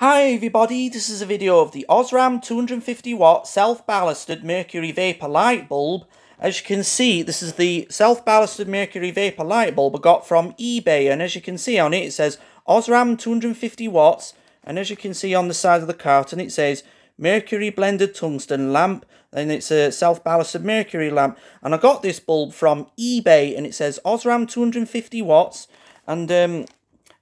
Hi everybody, this is a video of the Osram 250 watt self-ballasted mercury vapor light bulb. As you can see, this is the self-ballasted mercury vapor light bulb I got from eBay and as you can see on it, it says Osram 250 watts and as you can see on the side of the carton it says mercury blended tungsten lamp and it's a self-ballasted mercury lamp and I got this bulb from eBay and it says Osram 250 watts and um,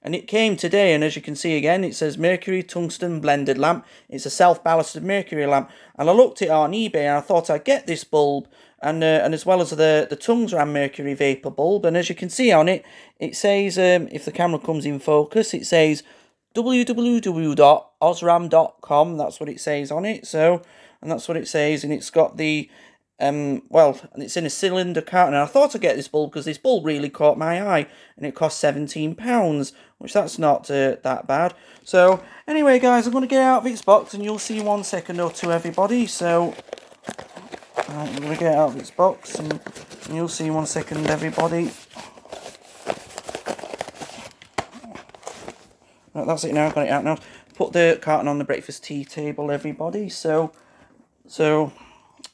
and it came today, and as you can see again, it says Mercury Tungsten Blended Lamp. It's a self-ballasted mercury lamp. And I looked it on eBay, and I thought I'd get this bulb, and uh, and as well as the, the Tungsram Mercury Vapor bulb. And as you can see on it, it says, um, if the camera comes in focus, it says www.osram.com. That's what it says on it. So, and that's what it says, and it's got the um, well, it's in a cylinder carton. And I thought I'd get this bulb because this bulb really caught my eye, and it cost £17, which that's not uh, that bad. So, anyway, guys, I'm going to get out of its box, and you'll see one second or two, everybody. So, right, I'm going to get out of its box, and you'll see one second, everybody. Right, that's it now, I've got it out now. Put the carton on the breakfast tea table, everybody. So, so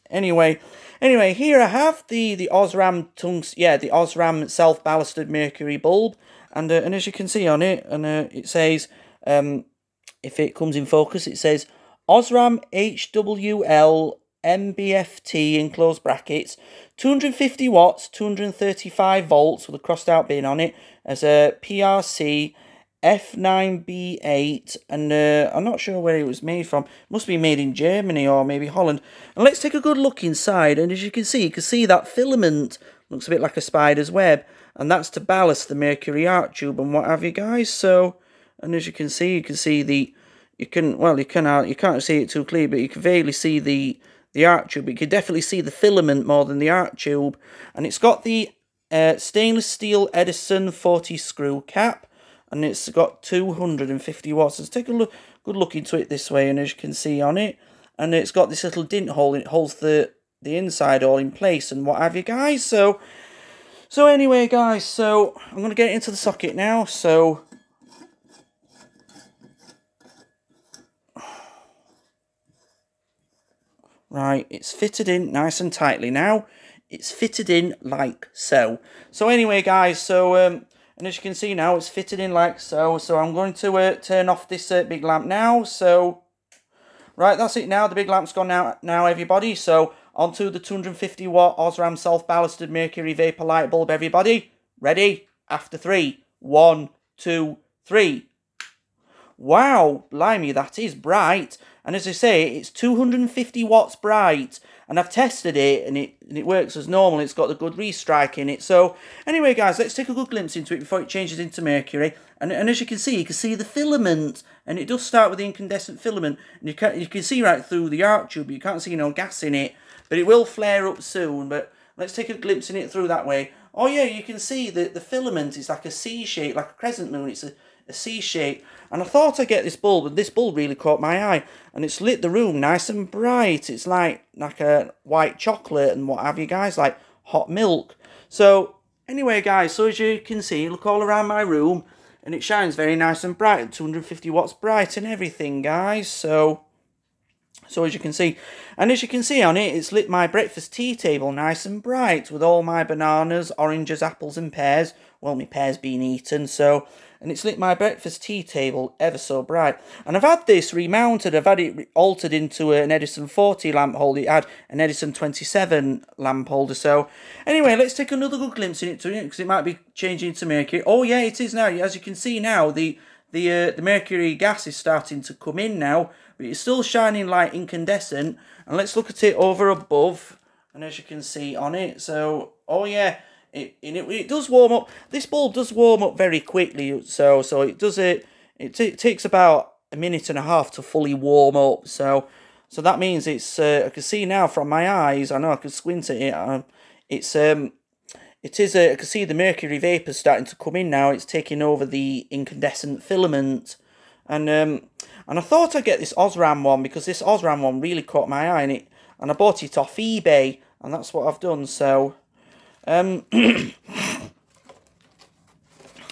Anyway, anyway, here I have the the Osram tungs, yeah, the Osram self-ballasted mercury bulb, and uh, and as you can see on it, and uh, it says, um, if it comes in focus, it says Osram HWL MBFT in closed brackets, 250 watts, 235 volts with a crossed out bin on it as a PRC F9B8, and uh, I'm not sure where it was made from. Must be made in Germany or maybe Holland. And let's take a good look inside, and as you can see, you can see that filament looks a bit like a spider's web, and that's to ballast the mercury arc tube and what have you guys. So, and as you can see, you can see the, you can, well, you can, you can't see it too clear, but you can vaguely see the the arc tube. You can definitely see the filament more than the arc tube, and it's got the uh, stainless steel Edison 40 screw cap and it's got 250 watts. Let's take a look, good look into it this way, and as you can see on it, and it's got this little dint hole, and it holds the the inside all in place and what have you guys. So, so anyway, guys, so I'm gonna get into the socket now. So. Right, it's fitted in nice and tightly now. It's fitted in like so. So anyway, guys, so um, and as you can see now, it's fitted in like so. So I'm going to uh, turn off this uh, big lamp now. So, right, that's it now. The big lamp's gone now, now everybody. So, onto the 250 watt Osram self-ballasted mercury vapor light bulb, everybody. Ready? After three. One, two, three. Wow, blimey, that is bright. And as I say, it's 250 watts bright. And I've tested it and it, and it works as normal. It's got the good restrike in it. So anyway, guys, let's take a good glimpse into it before it changes into mercury. And, and as you can see, you can see the filament. And it does start with the incandescent filament. And you can, you can see right through the arc tube, you can't see no gas in it. But it will flare up soon. But let's take a glimpse in it through that way. Oh yeah, you can see that the filament is like a C shape, like a crescent moon. It's a a C shape. And I thought I'd get this bulb, and this bulb really caught my eye. And it's lit the room nice and bright. It's like, like a white chocolate and what have you guys, like hot milk. So, anyway guys, so as you can see, look all around my room. And it shines very nice and bright, 250 watts bright and everything, guys. So, so as you can see, and as you can see on it, it's lit my breakfast tea table nice and bright with all my bananas, oranges, apples and pears. Well, my pears being eaten, so and it's lit my breakfast tea table ever so bright. And I've had this remounted, I've had it altered into an Edison 40 lamp holder. It had an Edison 27 lamp holder. So, anyway, let's take another good glimpse in it too, because it might be changing to mercury. Oh, yeah, it is now. As you can see now, the the uh, the mercury gas is starting to come in now, but it's still shining like incandescent. And let's look at it over above. And as you can see on it, so, oh yeah, it, it, it does warm up. This bulb does warm up very quickly, so so it does it. It, it takes about a minute and a half to fully warm up. So so that means it's. Uh, I can see now from my eyes. I know I can squint at it. Um, it's um, it is. Uh, I can see the mercury vapor starting to come in now. It's taking over the incandescent filament, and um, and I thought I'd get this Osram one because this Osram one really caught my eye, and it and I bought it off eBay, and that's what I've done. So um,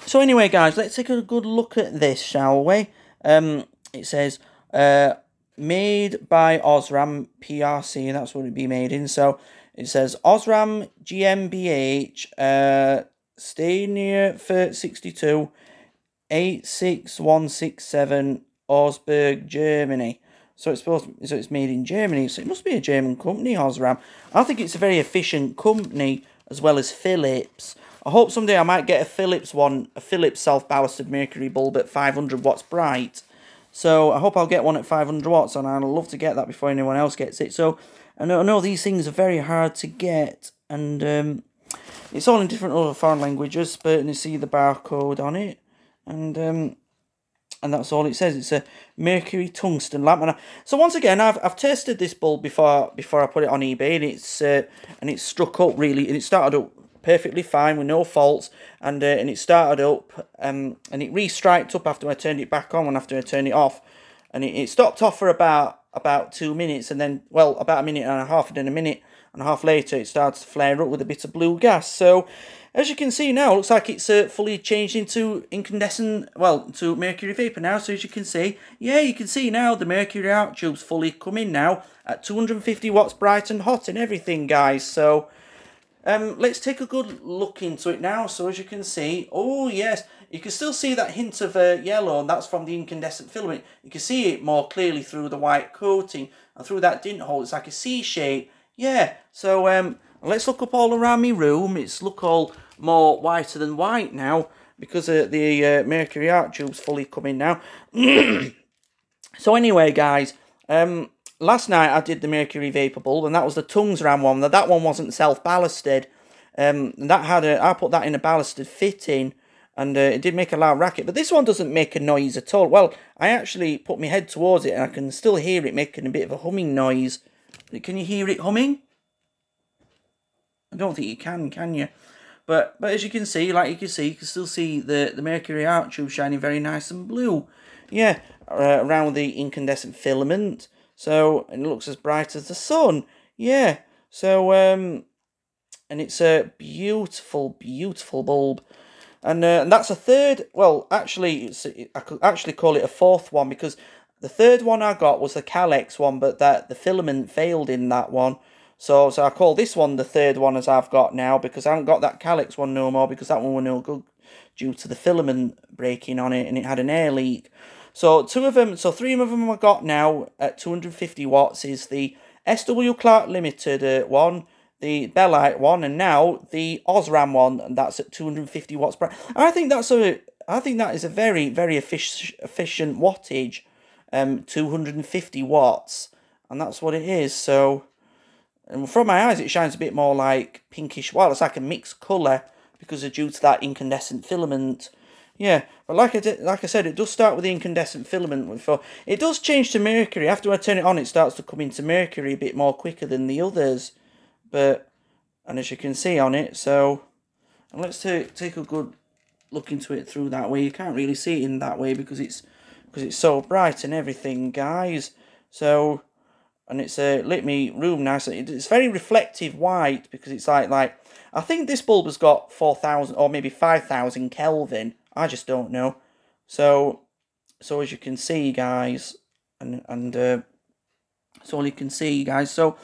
so anyway, guys, let's take a good look at this, shall we? Um, it says, uh, made by Osram PRC, that's what it'd be made in. So it says Osram GmbH, uh, for 62, 86167, Augsburg, Germany. So it's supposed to, so it's made in Germany. So it must be a German company, Osram. I think it's a very efficient company as well as Philips. I hope someday I might get a Philips one, a Philips self-ballasted mercury bulb at 500 watts bright. So I hope I'll get one at 500 watts, and I'd love to get that before anyone else gets it. So I know, I know these things are very hard to get, and um, it's all in different other foreign languages, but you see the barcode on it, and um, and that's all it says. It's a mercury tungsten lamp. And I, so once again, I've I've tested this bulb before before I put it on eBay, and it's uh, and it's struck up really, and it started up perfectly fine with no faults and uh, and it started up um, and it restriked up after I turned it back on and after I turned it off and it, it stopped off for about about two minutes and then well about a minute and a half and then a minute and a half later it starts to flare up with a bit of blue gas so as you can see now, looks like it's uh, fully changed into incandescent, well, to mercury vapor now. So as you can see, yeah, you can see now the mercury arc tube's fully come in now at 250 watts bright and hot and everything, guys. So um, let's take a good look into it now. So as you can see, oh yes, you can still see that hint of uh, yellow, and that's from the incandescent filament. You can see it more clearly through the white coating and through that dint hole. It's like a C shape. Yeah. So um, let's look up all around my room. It's look all more whiter than white now because uh, the uh, mercury arc tube's fully coming now. so anyway, guys, um, last night I did the mercury vapor bulb, and that was the Tungsram one. Now that one wasn't self-ballasted. Um, that had a, I put that in a ballasted fitting, and uh, it did make a loud racket. But this one doesn't make a noise at all. Well, I actually put my head towards it, and I can still hear it making a bit of a humming noise. Can you hear it humming? I don't think you can, can you? But but as you can see, like you can see, you can still see the, the mercury arc tube shining very nice and blue. Yeah, uh, around the incandescent filament. So, and it looks as bright as the sun. Yeah, so, um, and it's a beautiful, beautiful bulb. And, uh, and that's a third, well, actually, I could actually call it a fourth one because the third one I got was the Calyx one, but that the filament failed in that one. So, so I call this one the third one as I've got now because I haven't got that Calyx one no more because that one was no good due to the filament breaking on it and it had an air leak. So two of them, so three of them I got now at 250 watts is the SW Clark Limited uh, one, the Bellite one, and now the Osram one, and that's at 250 watts. Per, I think that's a, I think that is a very, very efficient, efficient wattage, um, 250 watts, and that's what it is. So, and from my eyes, it shines a bit more like pinkish. Well, it's like a mixed colour because of due to that incandescent filament. Yeah, but like I did, like I said, it does start with the incandescent filament. Before it does change to mercury. After I turn it on, it starts to come into mercury a bit more quicker than the others. But and as you can see on it, so and let's take take a good look into it through that way. You can't really see it in that way because it's because it's so bright and everything, guys. So and it's uh, lit me room nicely. It's very reflective white because it's like like I think this bulb has got four thousand or maybe five thousand Kelvin I just don't know. So, so as you can see, guys, and and uh, that's all you can see, guys. So,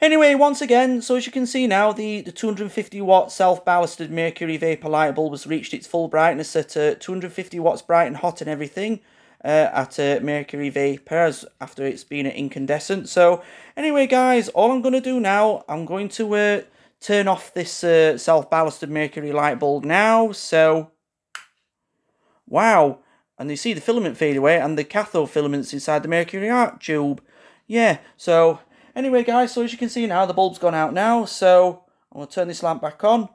anyway, once again, so as you can see now, the, the 250 watt self-ballasted mercury vapor light bulb has reached its full brightness at uh, 250 watts bright and hot and everything. Uh, at uh, mercury vapor as after it's been at incandescent. So anyway, guys, all I'm going to do now, I'm going to uh, turn off this uh, self-ballasted mercury light bulb now. So Wow. And you see the filament fade away and the cathode filaments inside the mercury arc tube. Yeah, so anyway guys, so as you can see now, the bulb's gone out now, so I'm going to turn this lamp back on.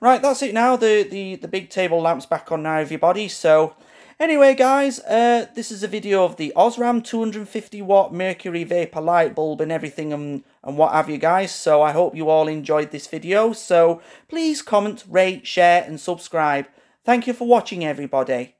Right, that's it now, the, the, the big table lamp's back on now, everybody, so anyway guys, uh, this is a video of the Osram 250 watt mercury vapor light bulb and everything and, and what have you guys, so I hope you all enjoyed this video, so please comment, rate, share and subscribe. Thank you for watching everybody.